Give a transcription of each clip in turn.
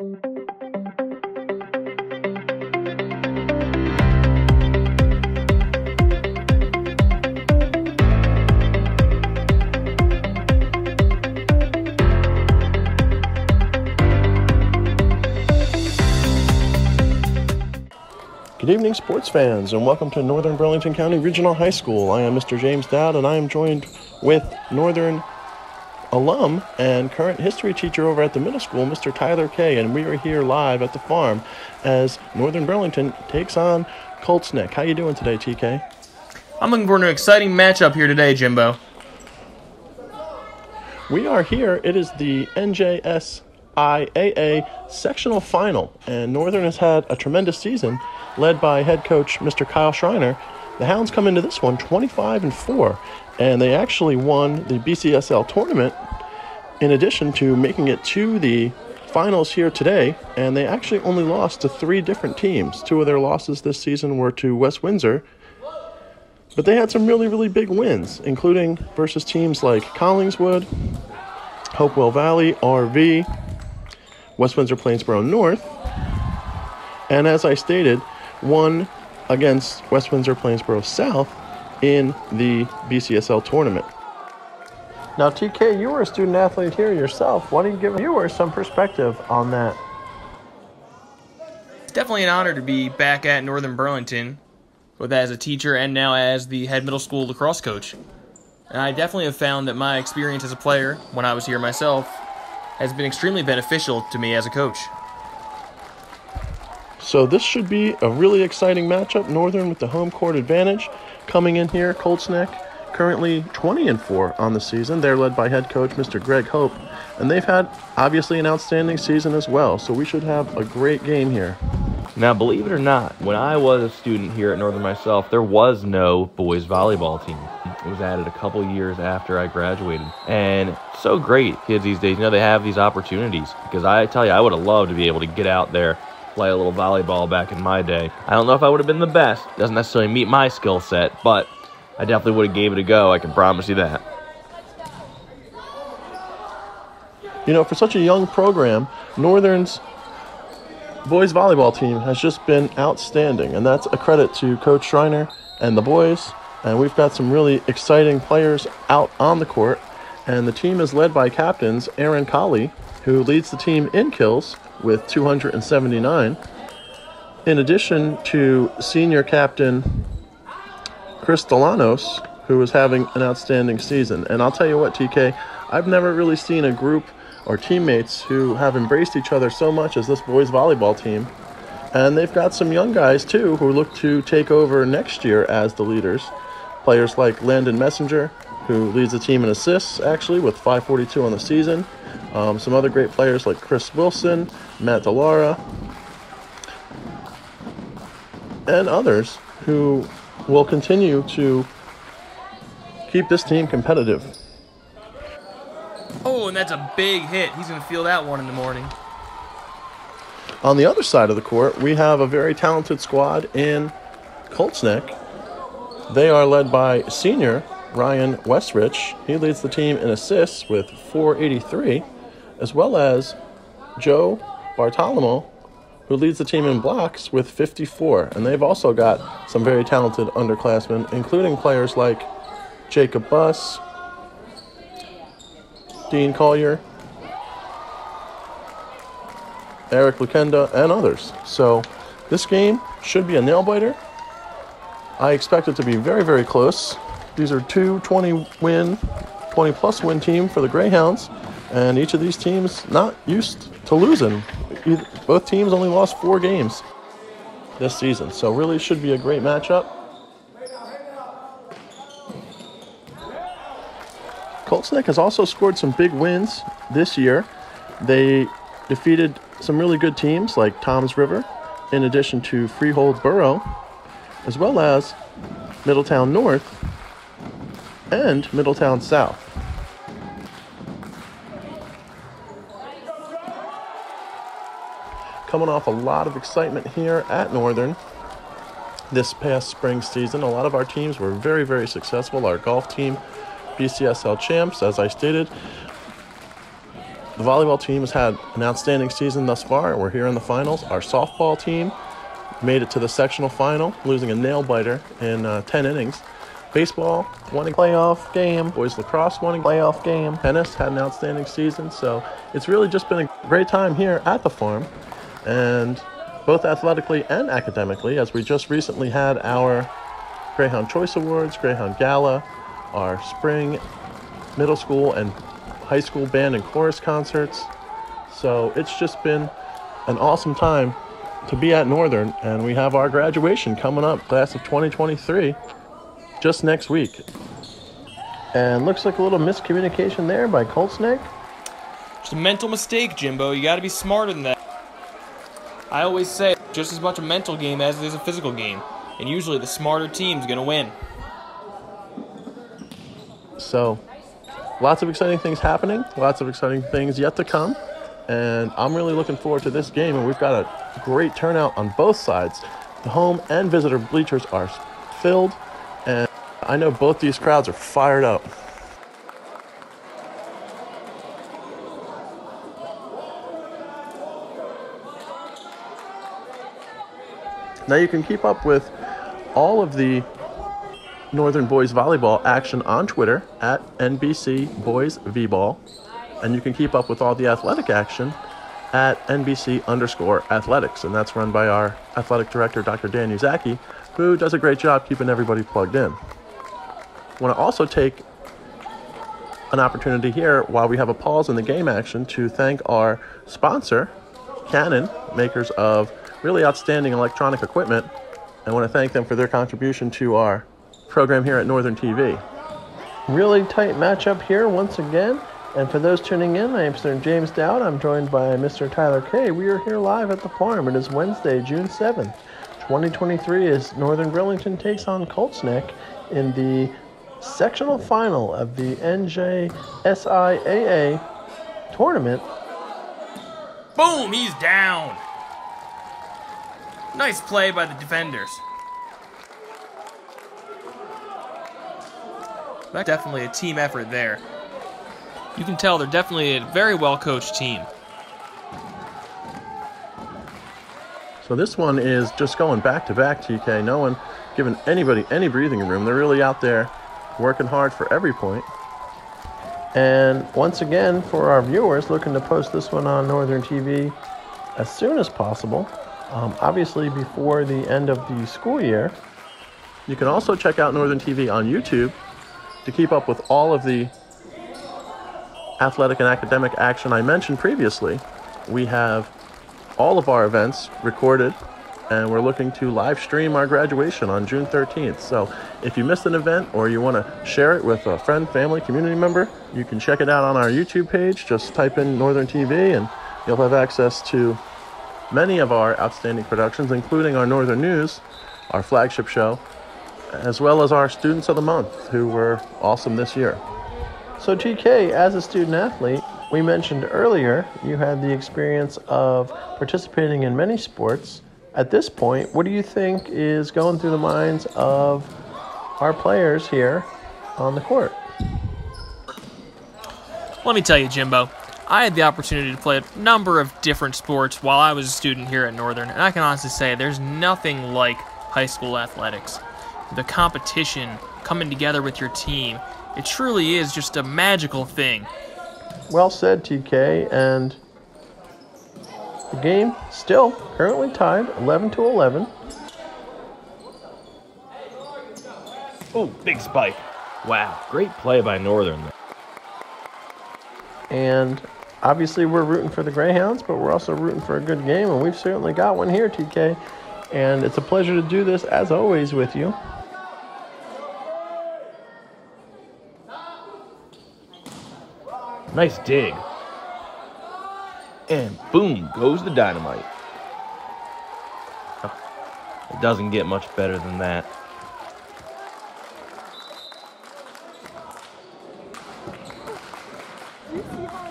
Good evening, sports fans, and welcome to Northern Burlington County Regional High School. I am Mr. James Dowd, and I am joined with Northern alum and current history teacher over at the middle school, Mr. Tyler Kay, and we are here live at the farm as Northern Burlington takes on Colts Neck. How you doing today, TK? I'm looking forward to an exciting matchup here today, Jimbo. We are here. It is the NJSIAA sectional final, and Northern has had a tremendous season, led by head coach Mr. Kyle Schreiner. The Hounds come into this one 25 and 4, and they actually won the BCSL tournament in addition to making it to the finals here today, and they actually only lost to three different teams. Two of their losses this season were to West Windsor, but they had some really, really big wins, including versus teams like Collingswood, Hopewell Valley, RV, West Windsor Plainsboro North, and as I stated, one against West Windsor Plainsboro South in the BCSL tournament. Now, TK, you were a student athlete here yourself. Why don't you give viewers some perspective on that? It's definitely an honor to be back at Northern Burlington, both as a teacher and now as the head middle school lacrosse coach. And I definitely have found that my experience as a player, when I was here myself, has been extremely beneficial to me as a coach. So this should be a really exciting matchup. Northern with the home court advantage coming in here. Colts Neck currently 20 and 4 on the season. They're led by head coach Mr. Greg Hope, and they've had obviously an outstanding season as well. So we should have a great game here. Now, believe it or not, when I was a student here at Northern myself, there was no boys volleyball team. It was added a couple years after I graduated. And so great, kids these days, you know, they have these opportunities. Because I tell you, I would have loved to be able to get out there, play a little volleyball back in my day. I don't know if I would have been the best, doesn't necessarily meet my skill set, but I definitely would have gave it a go, I can promise you that. You know, for such a young program, Northern's boys volleyball team has just been outstanding, and that's a credit to Coach Schreiner and the boys. And we've got some really exciting players out on the court. And the team is led by captains Aaron Colley, who leads the team in kills with 279. In addition to senior captain Chris Delanos, who is having an outstanding season. And I'll tell you what, TK, I've never really seen a group or teammates who have embraced each other so much as this boys volleyball team. And they've got some young guys too who look to take over next year as the leaders. Players like Landon Messenger, who leads the team in assists actually with 542 on the season. Um, some other great players like Chris Wilson, Matt Delara, and others who will continue to keep this team competitive. Oh, and that's a big hit. He's going to feel that one in the morning. On the other side of the court, we have a very talented squad in Colts Neck. They are led by senior Ryan Westrich. He leads the team in assists with 483, as well as Joe Bartolomeo, who leads the team in blocks with 54. And they've also got some very talented underclassmen, including players like Jacob Buss, Dean Collier, Eric Lukenda, and others. So this game should be a nail biter. I expect it to be very, very close. These are two 20 win, 20 plus win team for the Greyhounds, and each of these teams not used to losing. Both teams only lost four games this season, so really should be a great matchup. Colts Neck has also scored some big wins this year. They defeated some really good teams like Toms River, in addition to Freehold Borough, as well as Middletown North and Middletown South. Coming off a lot of excitement here at Northern this past spring season. A lot of our teams were very, very successful. Our golf team, BCSL champs, as I stated. the volleyball team has had an outstanding season thus far. We're here in the finals. Our softball team made it to the sectional final, losing a nail biter in uh, 10 innings. Baseball won a playoff game. Boys lacrosse won a playoff game. Tennis had an outstanding season. So it's really just been a great time here at the farm. And both athletically and academically, as we just recently had our Greyhound Choice Awards, Greyhound Gala, our spring middle school and high school band and chorus concerts. So it's just been an awesome time to be at Northern, and we have our graduation coming up, class of 2023, just next week. And looks like a little miscommunication there by Colts Neck. Just a mental mistake, Jimbo. You got to be smarter than that. I always say just as much a mental game as it is a physical game, and usually the smarter team's gonna win. So, lots of exciting things happening, lots of exciting things yet to come, and I'm really looking forward to this game. And we've got a great turnout on both sides. The home and visitor bleachers are filled, and I know both these crowds are fired up. Now you can keep up with all of the Northern Boys Volleyball action on Twitter at NBC Boys Vball, and you can keep up with all the athletic action at NBC underscore athletics, and that's run by our athletic director, Dr. Dan Uzaki, who does a great job keeping everybody plugged in. I want to also take an opportunity here while we have a pause in the game action to thank our sponsor, Canon, makers of really outstanding electronic equipment. I want to thank them for their contribution to our program here at Northern TV. Really tight matchup here once again. And for those tuning in, I am Sir James Dowd. I'm joined by Mr. Tyler Kay. We are here live at the farm. It is Wednesday, June 7th, 2023, as Northern Burlington takes on Colts Neck in the sectional final of the NJSIAA tournament. Boom! He's down. Nice play by the defenders. That's definitely a team effort there. You can tell they're definitely a very well coached team. So this one is just going back to back, TK. No one giving anybody any breathing room. They're really out there working hard for every point. And once again, for our viewers looking to post this one on Northern TV as soon as possible, um, obviously before the end of the school year. You can also check out Northern TV on YouTube to keep up with all of the athletic and academic action I mentioned previously. We have all of our events recorded and we're looking to live stream our graduation on June 13th. So if you missed an event or you want to share it with a friend, family, community member, you can check it out on our YouTube page. Just type in Northern TV and you'll have access to many of our outstanding productions, including our Northern News, our flagship show, as well as our Students of the Month, who were awesome this year. So, TK, as a student athlete, we mentioned earlier you had the experience of participating in many sports. At this point, what do you think is going through the minds of our players here on the court? Let me tell you, Jimbo, I had the opportunity to play a number of different sports while I was a student here at Northern, and I can honestly say there's nothing like high school athletics. The competition, coming together with your team, it truly is just a magical thing. Well said, TK, and the game still currently tied 11 to 11. Oh, big spike. Wow, great play by Northern. And obviously, we're rooting for the Greyhounds, but we're also rooting for a good game, and we've certainly got one here, TK. And it's a pleasure to do this, as always, with you. Nice dig. And boom goes the dynamite. It doesn't get much better than that.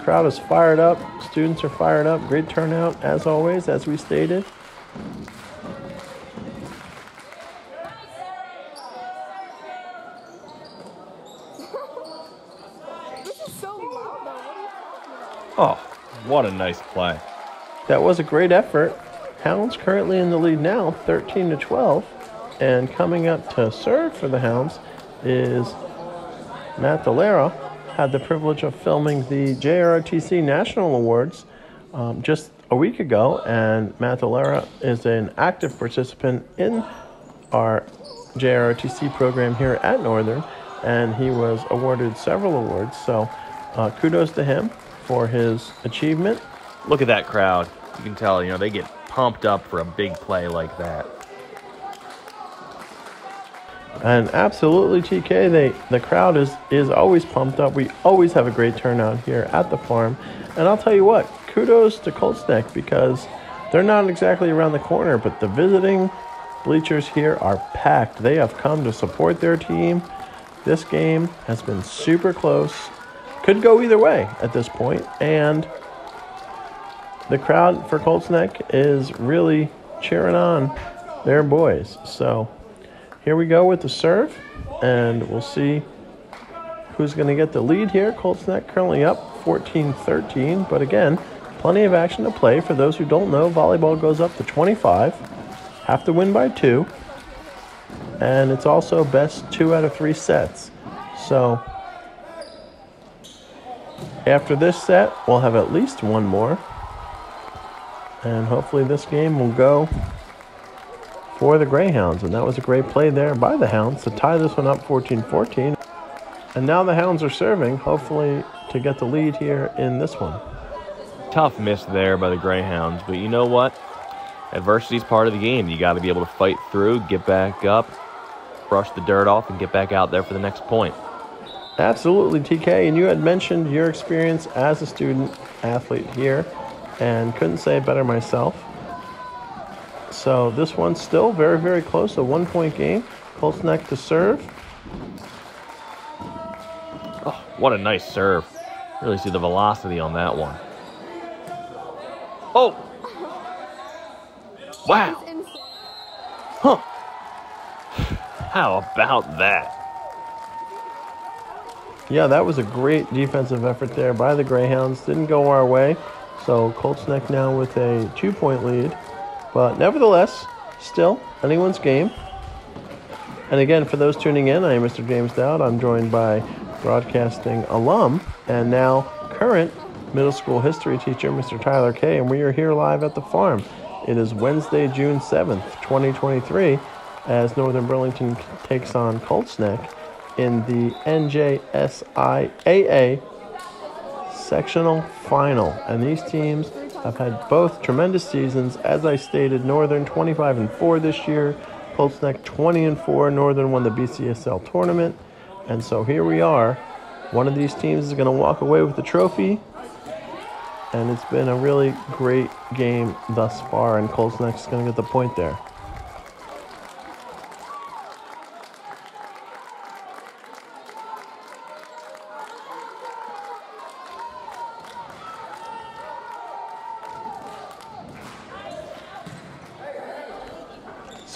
Crowd is fired up. Students are fired up. Great turnout, as always, as we stated. Oh, What a nice play. That was a great effort. Hounds currently in the lead now, 13 to 12. And coming up to serve for the Hounds is Matt Delera. Had the privilege of filming the JROTC National Awards um, just a week ago, and Matt Delera is an active participant in our JROTC program here at Northern, and he was awarded several awards. So, uh, kudos to him for his achievement. Look at that crowd. You can tell, you know, they get pumped up for a big play like that. And absolutely, TK, they the crowd is is always pumped up. We always have a great turnout here at the farm. And I'll tell you what, kudos to Colts Neck because they're not exactly around the corner, but the visiting bleachers here are packed. They have come to support their team. This game has been super close. Could go either way at this point, and the crowd for Colts Neck is really cheering on their boys. So here we go with the serve, and we'll see who's going to get the lead here. Colts Neck currently up 14 13, but again, plenty of action to play. For those who don't know, volleyball goes up to 25, have to win by two, and it's also best two out of three sets. So after this set, we'll have at least one more. And hopefully this game will go for the Greyhounds. And that was a great play there by the Hounds to tie this one up 14-14. And now the Hounds are serving, hopefully to get the lead here in this one. Tough miss there by the Greyhounds, but you know what? Adversity is part of the game. You got to be able to fight through, get back up, brush the dirt off, and get back out there for the next point. Absolutely, TK. And you had mentioned your experience as a student athlete here, and couldn't say it better myself. So this one's still very, very close, a one point game. Colts neck to serve. Oh, what a nice serve. Really see the velocity on that one. Oh! Wow! Huh. How about that? Yeah, that was a great defensive effort there by the Greyhounds. Didn't go our way. So Colts Neck now with a two point lead. But nevertheless, still anyone's game. And again, for those tuning in, I am Mr. James Dowd. I'm joined by broadcasting alum and now current middle school history teacher, Mr. Tyler Kay, and we are here live at the farm. It is Wednesday, June 7th, 2023, as Northern Burlington takes on Colts Neck in the NJSIAA sectional final. And these teams have had both tremendous seasons. As I stated, Northern 25 and 4 this year, Colts Neck 20 and 4. Northern won the BCSL tournament. And so here we are. One of these teams is going to walk away with the trophy. And it's been a really great game thus far, and Colts Neck is going to get the point there.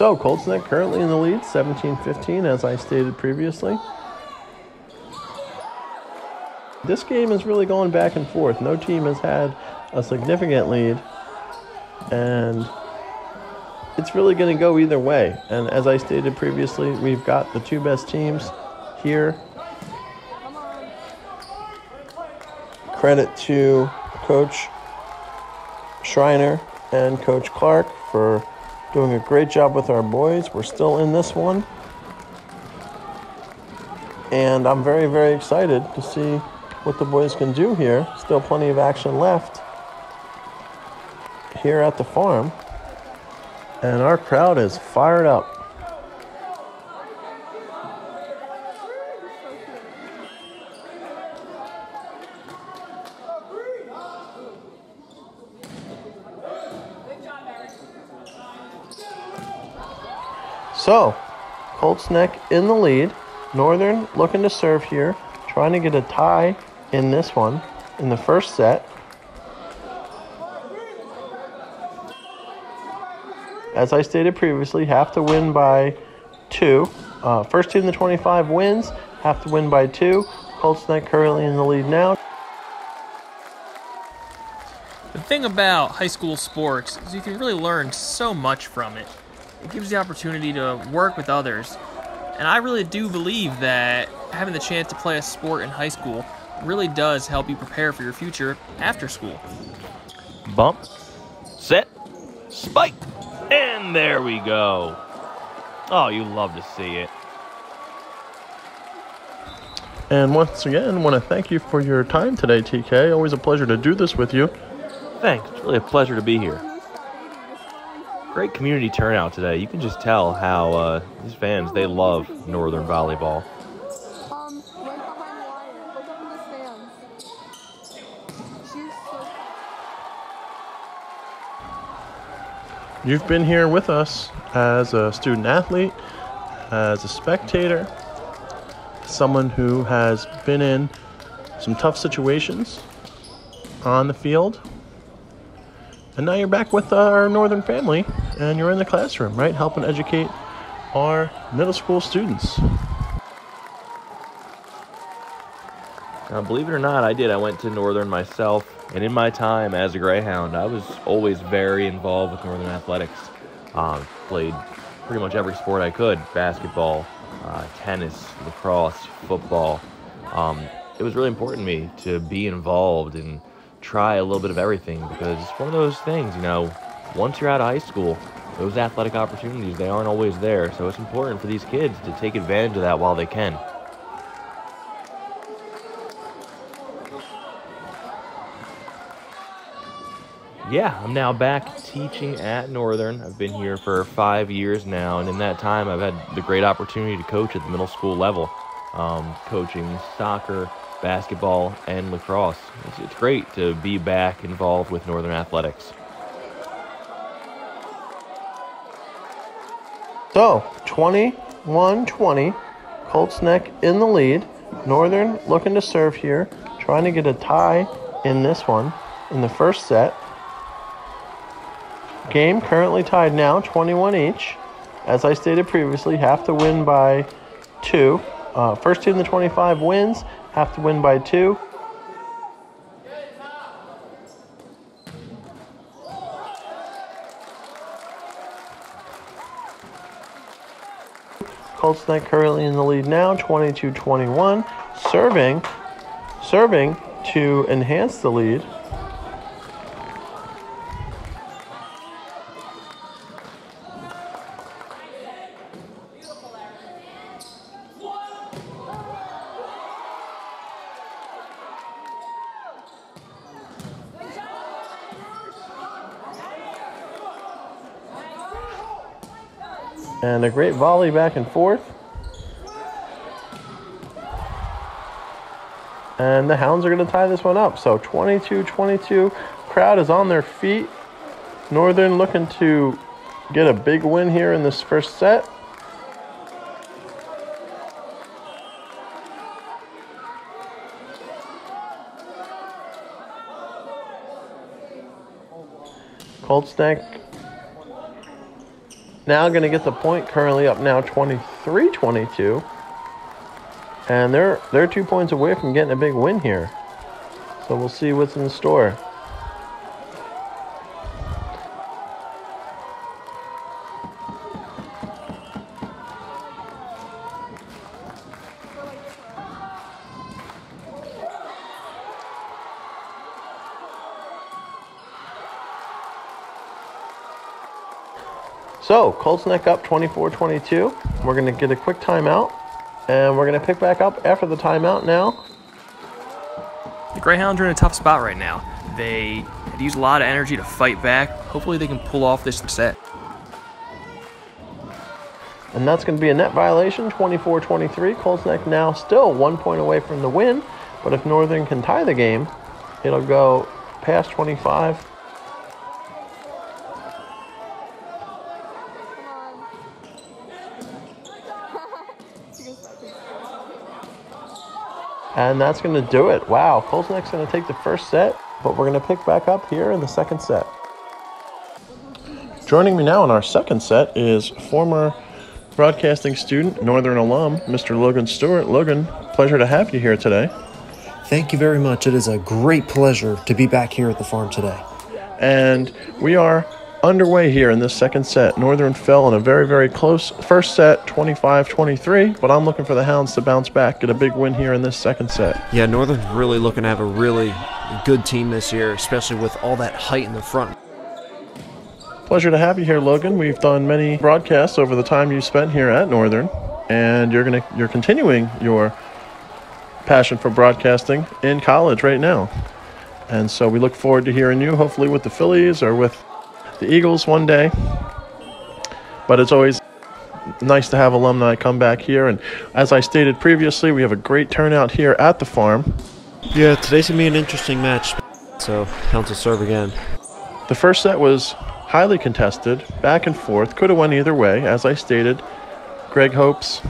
So, Colts Neck currently in the lead, 17 15, as I stated previously. This game is really going back and forth. No team has had a significant lead, and it's really going to go either way. And as I stated previously, we've got the two best teams here. Credit to Coach Schreiner and Coach Clark for doing a great job with our boys. We're still in this one. And I'm very, very excited to see what the boys can do here. Still plenty of action left here at the farm. And our crowd is fired up. So, Colts Neck in the lead. Northern looking to serve here, trying to get a tie in this one in the first set. As I stated previously, have to win by two. Uh, first team to 25 wins, have to win by two. Colts Neck currently in the lead now. The thing about high school sports is you can really learn so much from it. It gives the opportunity to work with others. And I really do believe that having the chance to play a sport in high school really does help you prepare for your future after school. Bump, set, spike, and there we go. Oh, you love to see it. And once again, want to thank you for your time today, TK. Always a pleasure to do this with you. Thanks. It's really a pleasure to be here. Great community turnout today. You can just tell how uh, these fans they love Northern volleyball. Um, right behind Wyatt. Look up in the stands. She's so You've been here with us as a student athlete, as a spectator, someone who has been in some tough situations on the field. And now you're back with our Northern family and you're in the classroom, right? Helping educate our middle school students. Now, believe it or not, I did. I went to Northern myself, and in my time as a Greyhound, I was always very involved with Northern athletics. Um, played pretty much every sport I could: basketball, uh, tennis, lacrosse, football. Um, it was really important to me to be involved and try a little bit of everything because it's one of those things, you know. Once you're out of high school, those athletic opportunities they aren't always there, so it's important for these kids to take advantage of that while they can. Yeah, I'm now back teaching at Northern. I've been here for five years now, and in that time, I've had the great opportunity to coach at the middle school level, um, coaching soccer, basketball, and lacrosse. It's, it's great to be back involved with Northern athletics. So, 21 20, Colts Neck in the lead. Northern looking to serve here, trying to get a tie in this one in the first set. Game currently tied now, 21 each. As I stated previously, have to win by two. Uh, first team to 25 wins, have to win by two. Colts Neck currently in the lead now, 22-21. Serving, serving to enhance the lead. And a great volley back and forth. And the Hounds are going to tie this one up. So 22 22. Crowd is on their feet. Northern looking to get a big win here in this first set. Colts Neck now going to get the point currently up now 23-22 and they're they're two points away from getting a big win here. So we'll see what's in the store So, Colts Neck up 24 22. We're going to get a quick timeout. And we're going to pick back up after the timeout now. The Greyhounds are in a tough spot right now. They had used a lot of energy to fight back. Hopefully, they can pull off this set. And that's going to be a net violation 24 23. Colts Neck now still one point away from the win. But if Northern can tie the game, it'll go past 25. Come on. She goes back in. And that's going to do it. Wow, Colts Neck's going to take the first set, but we're going to pick back up here in the second set. Joining me now in our second set is former broadcasting student, Northern alum, Mr. Logan Stewart. Logan, pleasure to have you here today. Thank you very much. It is a great pleasure to be back here at the farm today. And we are underway here in this second set. Northern fell in a very, very close first set, 25 23, but I'm looking for the Hounds to bounce back, get a big win here in this second set. Yeah, Northern's really looking to have a really good team this year, especially with all that height in the front. Pleasure to have you here, Logan. We've done many broadcasts over the time you spent here at Northern, and you're gonna you're continuing your passion for broadcasting in college right now. And so we look forward to hearing you, hopefully with the Phillies or with the Eagles one day. But it's always nice to have alumni come back here. And as I stated previously, we have a great turnout here at the farm. Yeah, today's gonna be an interesting match. So, Hounds will serve again. The first set was highly contested, back and forth, could have went either way. As I stated, Greg Hope's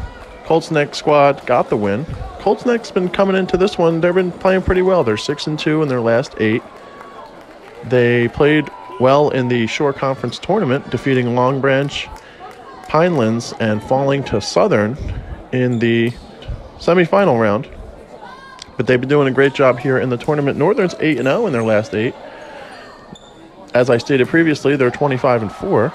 Colts Neck squad got the win. Colts Neck's been coming into this one. They've been playing pretty well. They're six and two in their last eight. They played well in the Shore Conference tournament, defeating Long Branch, Pinelands, and falling to Southern in the semifinal round. But they've been doing a great job here in the tournament. Northern's 8 and 0 in their last eight. As I stated previously, they're 25 and 4.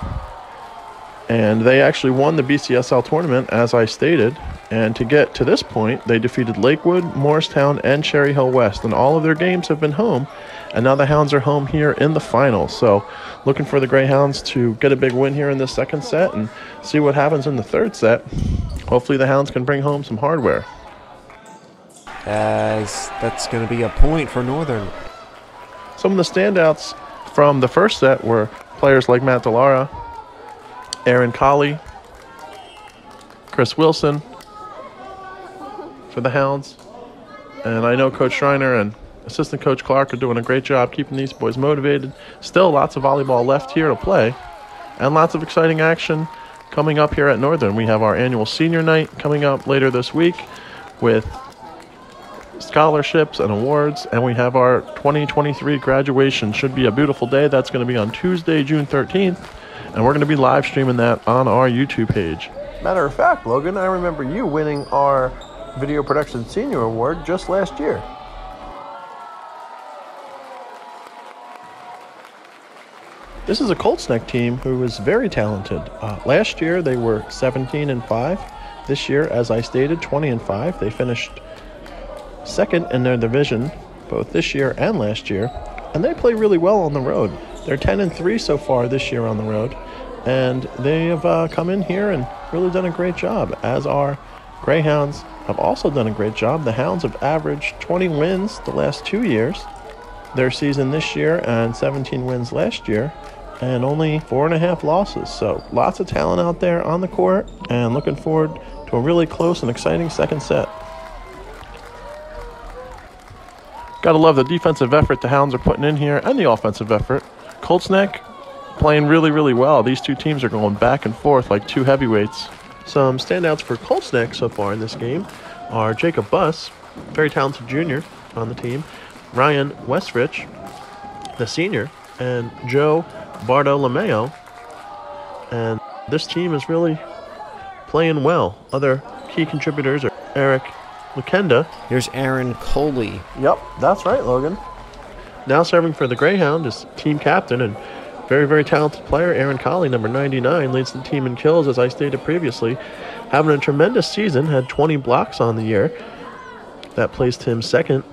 And they actually won the BCSL tournament, as I stated. And to get to this point, they defeated Lakewood, Morristown, and Cherry Hill West. And all of their games have been home. And now the Hounds are home here in the final. So looking for the Greyhounds to get a big win here in the second set and see what happens in the third set. Hopefully the Hounds can bring home some hardware. As that's gonna be a point for Northern. Some of the standouts from the first set were players like Matt Delara, Aaron Colley, Chris Wilson for the Hounds. And I know Coach Schreiner and assistant coach Clark are doing a great job keeping these boys motivated. Still lots of volleyball left here to play and lots of exciting action coming up here at Northern. We have our annual senior night coming up later this week with scholarships and awards, and we have our 2023 graduation. Should be a beautiful day. That's going to be on Tuesday, June 13th, and we're going to be live streaming that on our YouTube page. Matter of fact, Logan, I remember you winning our Video Production Senior Award just last year. This is a Colts Neck team who is very talented. Uh, last year they were 17 and 5. This year, as I stated, 20 and 5. They finished second in their division both this year and last year, and they play really well on the road. They're 10 and 3 so far this year on the road, and they have uh, come in here and really done a great job, as our Greyhounds have also done a great job. The Hounds have averaged 20 wins the last two years, their season this year, and 17 wins last year, and only four and a half losses. So lots of talent out there on the court, and looking forward to a really close and exciting second set. Gotta love the defensive effort the Hounds are putting in here and the offensive effort. Colts Neck playing really, really well. These two teams are going back and forth like two heavyweights. Some standouts for Colts Neck so far in this game are Jacob Buss, very talented junior on the team, Ryan Westrich, the senior, and Joe Bardo Bartolomeo. And this team is really playing well. Other key contributors are Eric Lukenda. Here's Aaron Colley. Yep, that's right, Logan. Now serving for the Greyhound is team captain and very, very talented player Aaron Colley, number 99, leads the team in kills, as I stated previously. Having a tremendous season, had 20 blocks on the year. That placed him second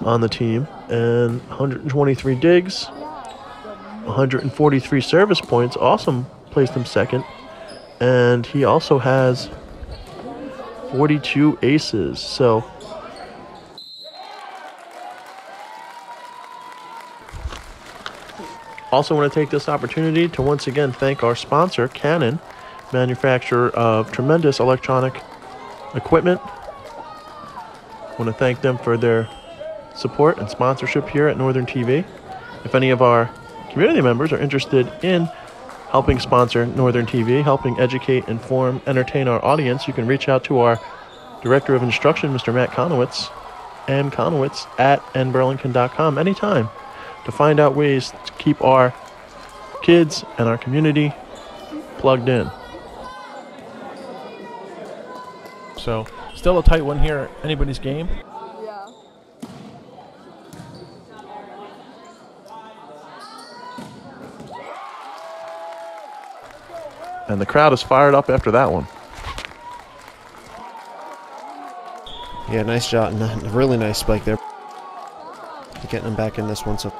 on the team, and 123 digs, 143 service points, awesome placed him second. And he also has 42 aces. So also want to take this opportunity to once again thank our sponsor, Canon, manufacturer of tremendous electronic equipment. want to thank them for their support and sponsorship here at Northern TV. If any of our community members are interested in helping sponsor Northern TV, helping educate, inform, entertain our audience, you can reach out to our Director of Instruction, Mr. Matt Conowitz, and Conowitz at nburlington.com anytime to find out ways to keep our kids and our community plugged in. So, still a tight one here, anybody's game. Yeah. And the crowd is fired up after that one. Yeah, nice shot and a really nice spike there. Getting them back in this one, so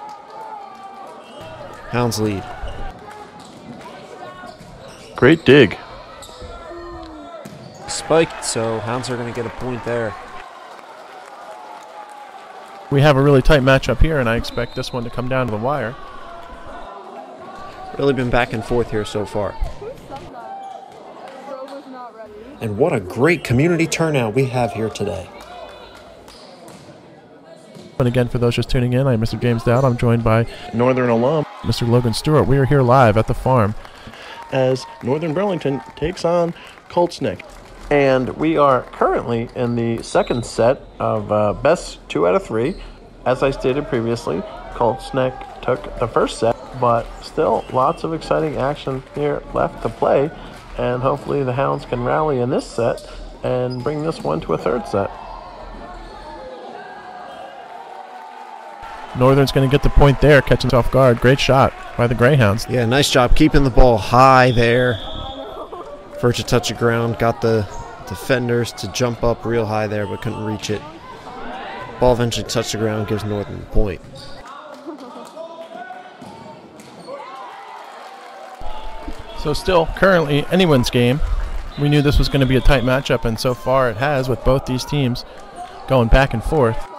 Hounds lead. Great dig. Spiked, so Hounds are going to get a point there. We have a really tight matchup here, and I expect this one to come down to the wire. Really been back and forth here so far. Who said that? Grover's not ready. And what a great community turnout we have here today. And again, for those just tuning in, I'm Mr. James Dowd. I'm joined by Northern alum, Mr. Logan Stewart. We are here live at the farm as Northern Burlington takes on Colts Neck. And we are currently in the second set of uh, best two out of three. As I stated previously, Colts Neck took the first set, but still lots of exciting action here left to play. And hopefully the Hounds can rally in this set and bring this one to a third set. Northern's going to get the point there, catching off guard. Great shot by the Greyhounds. Yeah, nice job keeping the ball high there. First to touch the ground, got the defenders to jump up real high there, but couldn't reach it. Ball eventually touched the ground, gives Northern the point. So still currently anyone's game. We knew this was going to be a tight matchup, and so far it has with both these teams going back and forth.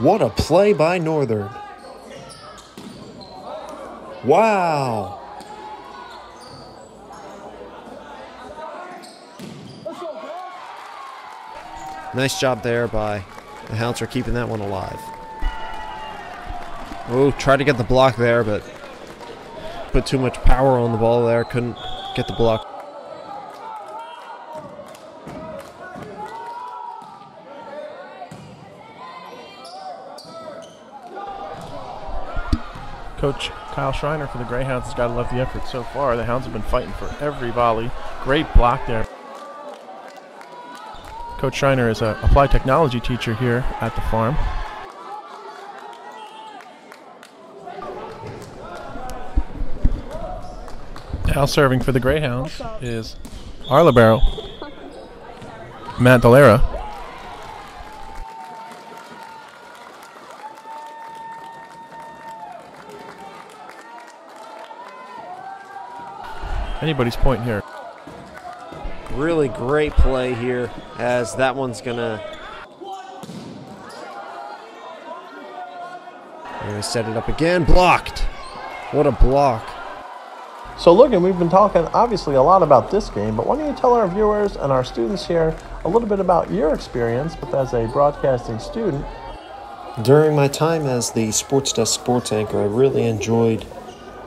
What a play by Northern. Wow. Nice job there by the Hounds for keeping that one alive. Oh, tried to get the block there, but put too much power on the ball there. Couldn't get the block. Coach Kyle Schreiner for the Greyhounds has got to love the effort so far. The Hounds have been fighting for every volley. Great block there. Coach Schreiner is a applied technology teacher here at the farm. Now serving for the Greyhounds is our libero, Matt Dolera. Anybody's point here. Really great play here as that one's gonna. Gonna set it up again. Blocked. What a block. So, Logan, we've been talking obviously a lot about this game, but why don't you tell our viewers and our students here a little bit about your experience with as a broadcasting student? During my time as the Sports Desk sports anchor, I really enjoyed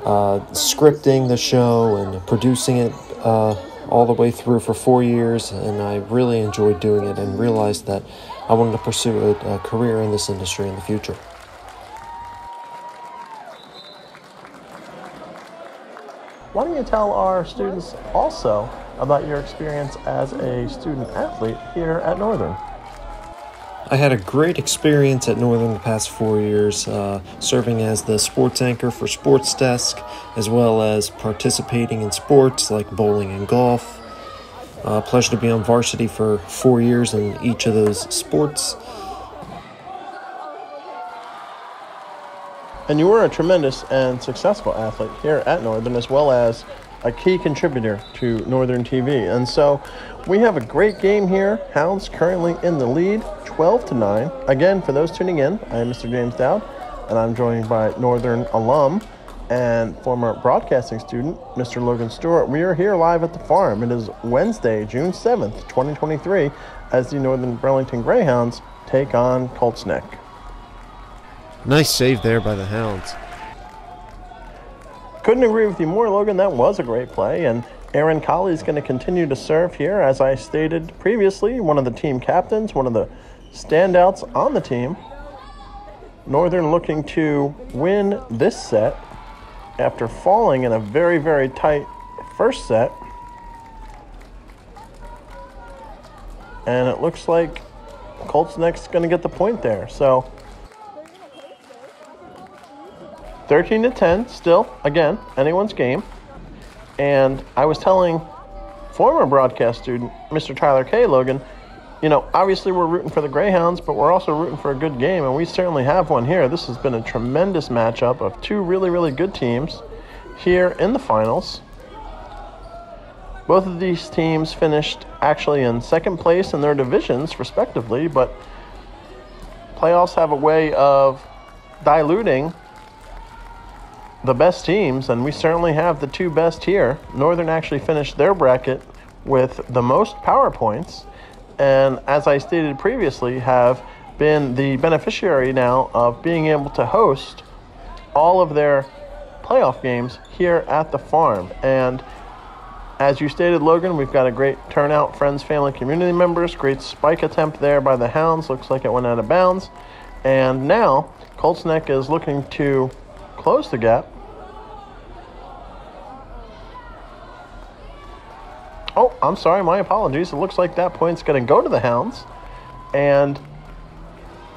uh, scripting the show and producing it uh, all the way through for four years, and I really enjoyed doing it and realized that I wanted to pursue a, a career in this industry in the future. Why don't you tell our students also about your experience as a student athlete here at Northern? I had a great experience at Northern the past four years, uh, serving as the sports anchor for Sports Desk, as well as participating in sports like bowling and golf. Uh, pleasure to be on varsity for four years in each of those sports. And you were a tremendous and successful athlete here at Northern, as well as a key contributor to Northern TV. And so we have a great game here. Hounds currently in the lead, 12 to 9. Again, for those tuning in, I am Mr. James Dowd, and I'm joined by Northern alum and former broadcasting student, Mr. Logan Stewart. We are here live at the farm. It is Wednesday, June 7th, 2023, as the Northern Burlington Greyhounds take on Colts Neck. Nice save there by the Hounds. Couldn't agree with you more, Logan. That was a great play. And Aaron Colley is going to continue to serve here, as I stated previously, one of the team captains, one of the standouts on the team. Northern looking to win this set after falling in a very, very tight first set. And it looks like Colts Neck going to get the point there. So 13 to 10 still again anyone's game. And I was telling former broadcast student Mr. Tyler Kay Logan you know, obviously we're rooting for the Greyhounds, but we're also rooting for a good game, and we certainly have one here. This has been a tremendous matchup of two really, really good teams here in the finals. Both of these teams finished actually in second place in their divisions, respectively, but playoffs have a way of diluting the best teams, and we certainly have the two best here. Northern actually finished their bracket with the most power points, and as I stated previously, have been the beneficiary now of being able to host all of their playoff games here at the farm. And as you stated, Logan, we've got a great turnout, friends, family, community members. Great spike attempt there by the Hounds. Looks like it went out of bounds. And now Colts Neck is looking to close the gap. I'm sorry, my apologies. It looks like that point's going to go to the Hounds, and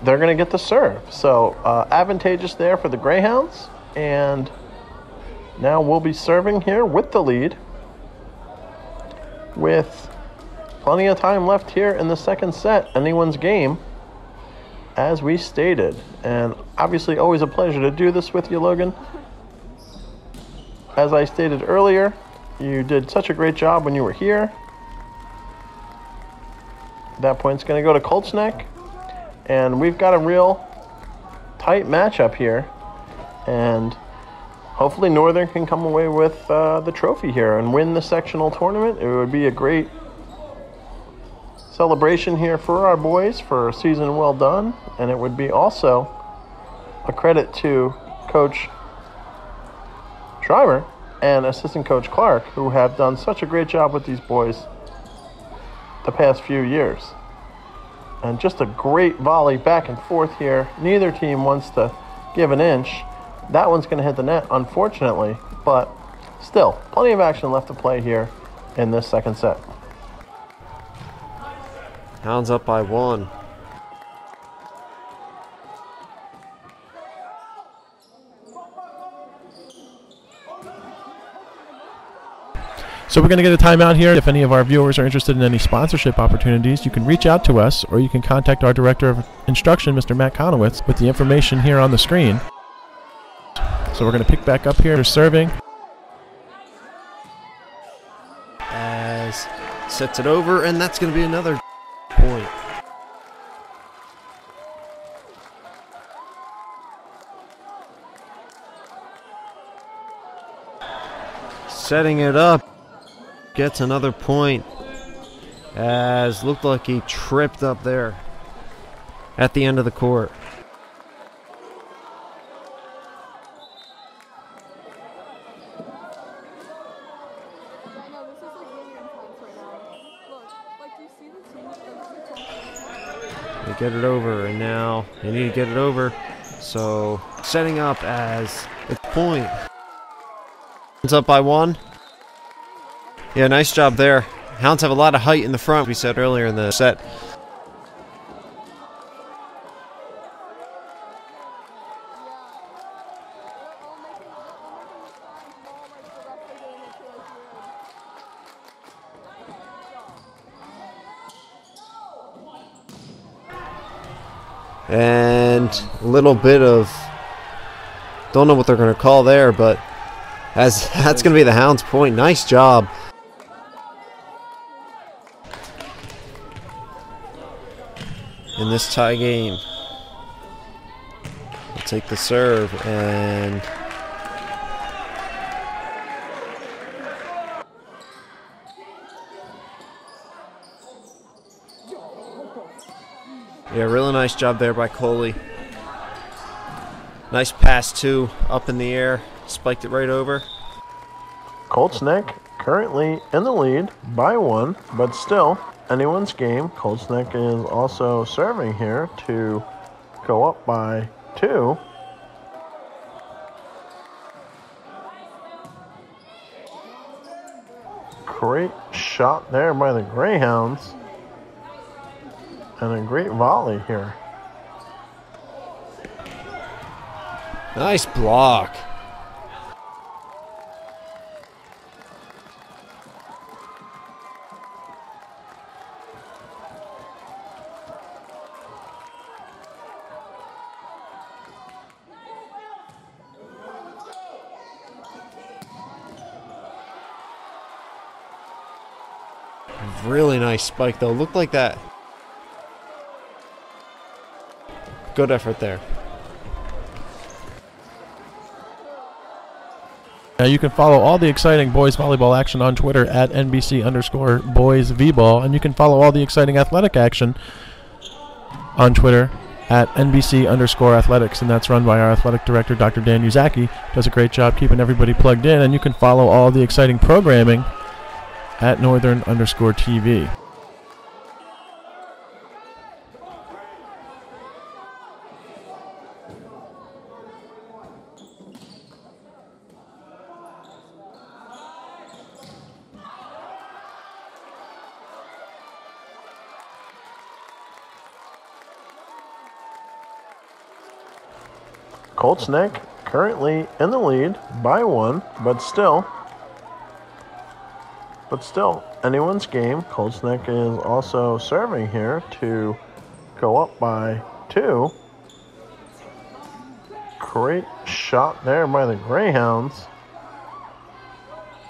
they're going to get the serve. So uh, advantageous there for the Greyhounds, and now we'll be serving here with the lead, with plenty of time left here in the second set. Anyone's game as we stated. And obviously, always a pleasure to do this with you, Logan. As I stated earlier, you did such a great job when you were here. That point's going to go to Colts Neck. And we've got a real tight matchup here. And hopefully Northern can come away with uh, the trophy here and win the sectional tournament. It would be a great celebration here for our boys for a season well done. And it would be also a credit to Coach Schreiber and assistant coach Clark, who have done such a great job with these boys the past few years. And just a great volley back and forth here. Neither team wants to give an inch. That one's going to hit the net, unfortunately, but still, plenty of action left to play here in this second set. Hounds up by one. So we're going to get a timeout here. If any of our viewers are interested in any sponsorship opportunities, you can reach out to us or you can contact our Director of Instruction, Mr. Matt Conowitz, with the information here on the screen. So we're going to pick back up here. Serving. As sets it over, and that's going to be another point. Setting it up. Gets another point. As looked like he tripped up there at the end of the court. They get it over, and now they need to get it over. So setting up as a point. It's up by one. Yeah, nice job there. Hounds have a lot of height in the front, we said earlier in the set. And a little bit of don't know what they're going to call there, but as that's going to be the Hounds point. Nice job. In this tie game. We'll take the serve and Yeah, really nice job there by Colley. Nice pass too, up in the air, spiked it right over. Colts Neck currently in the lead by one, but still anyone's game. Colts Neck is also serving here to go up by two. Great shot there by the Greyhounds. And a great volley here. Nice block. Really nice spike though. Looked like that. Good effort there. Now you can follow all the exciting boys volleyball action on Twitter at NBC underscore boys vball, and you can follow all the exciting athletic action on Twitter at NBC underscore athletics, and that's run by our athletic director, Dr. Dan Uzaki. Does a great job keeping everybody plugged in, and you can follow all the exciting programming at Northern underscore TV. Colts Neck currently in the lead by one, but still, but still, anyone's game. Colts Neck is also serving here to go up by two. Great shot there by the Greyhounds.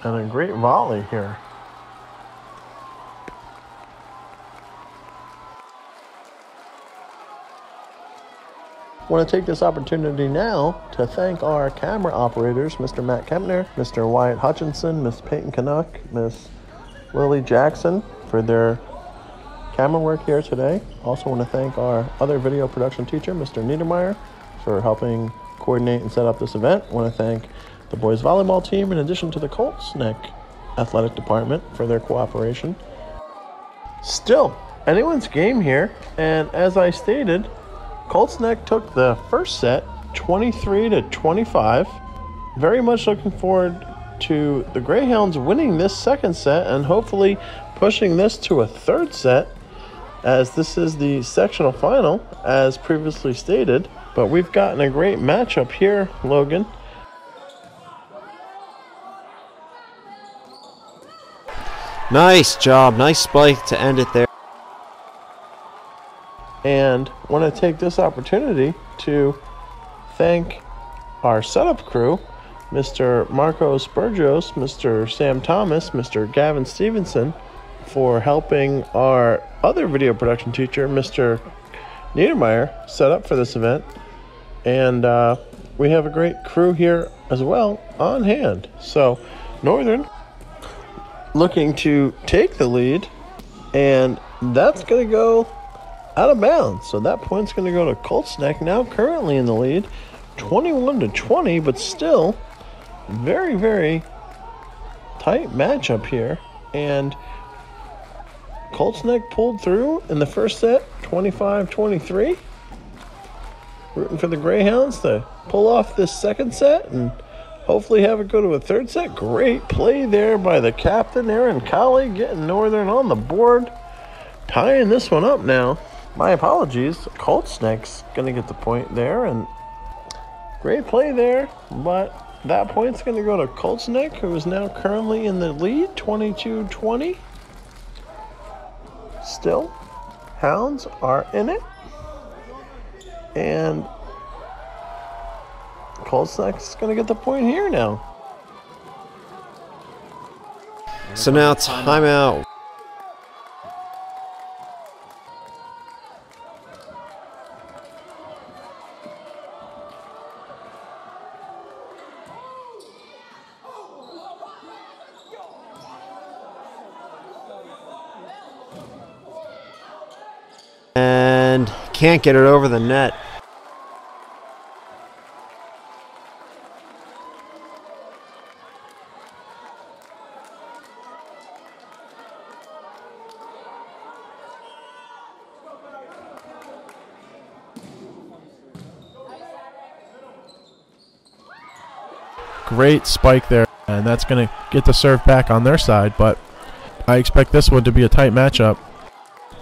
And a great volley here. Want to take this opportunity now to thank our camera operators, Mr. Matt Kempner, Mr. Wyatt Hutchinson, Miss Peyton Canuck, Miss Lily Jackson for their camera work here today. Also want to thank our other video production teacher, Mr. Niedermeyer, for helping coordinate and set up this event. want to thank the boys volleyball team in addition to the Colts Neck athletic department for their cooperation. Still, anyone's game here, and as I stated, Colts Neck took the first set 23 to 25. Very much looking forward to the Greyhounds winning this second set and hopefully pushing this to a third set as this is the sectional final as previously stated. But we've gotten a great matchup here, Logan. Nice job. Nice spike to end it there. And want to take this opportunity to thank our setup crew Mr. Marco Spurgios, Mr. Sam Thomas, Mr. Gavin Stevenson for helping our other video production teacher, Mr. Niedermeyer, set up for this event. And uh, we have a great crew here as well on hand. So, Northern looking to take the lead, and that's going to go out of bounds. So that point's going to go to Colts Neck, now currently in the lead, 21 to 20, but still very, very tight matchup here. And Colts Neck pulled through in the first set, 25 23. Rooting for the Greyhounds to pull off this second set and hopefully have it go to a third set. Great play there by the captain, Aaron Colley, getting Northern on the board. Tying this one up now. My apologies. Colts Neck's going to get the point there. And great play there. But that point's going to go to Colts Neck, who is now currently in the lead, 22 20. Still, Hounds are in it. And Colts Neck's going to get the point here now. So now timeout. And can't get it over the net. Great spike there. And that's going to get the serve back on their side. But I expect this one to be a tight matchup.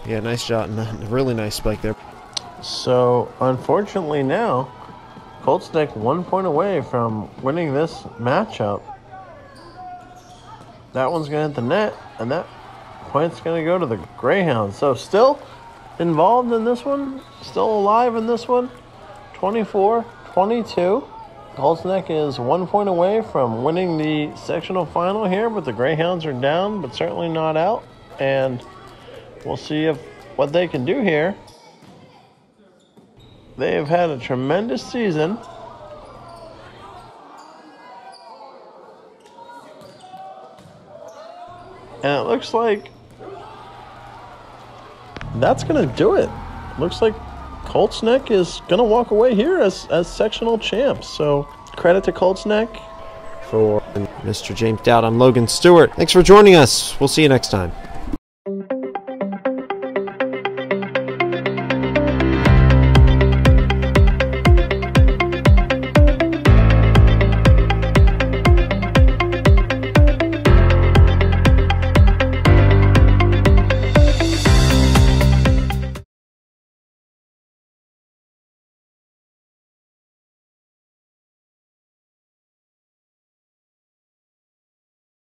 Yeah, nice shot and a really nice spike there. So, unfortunately, now, Colts Neck one point away from winning this matchup. That one's going to hit the net, and that point's going to go to the Greyhounds. So, still involved in this one, still alive in this one. 24 22. Colts Neck is one point away from winning the sectional final here, but the Greyhounds are down, but certainly not out. And we'll see if what they can do here. They have had a tremendous season. And it looks like that's going to do it. Looks like Colts Neck is going to walk away here as, as sectional champs. So credit to Colts Neck. For Mr. James Dowd, I'm Logan Stewart. Thanks for joining us. We'll see you next time.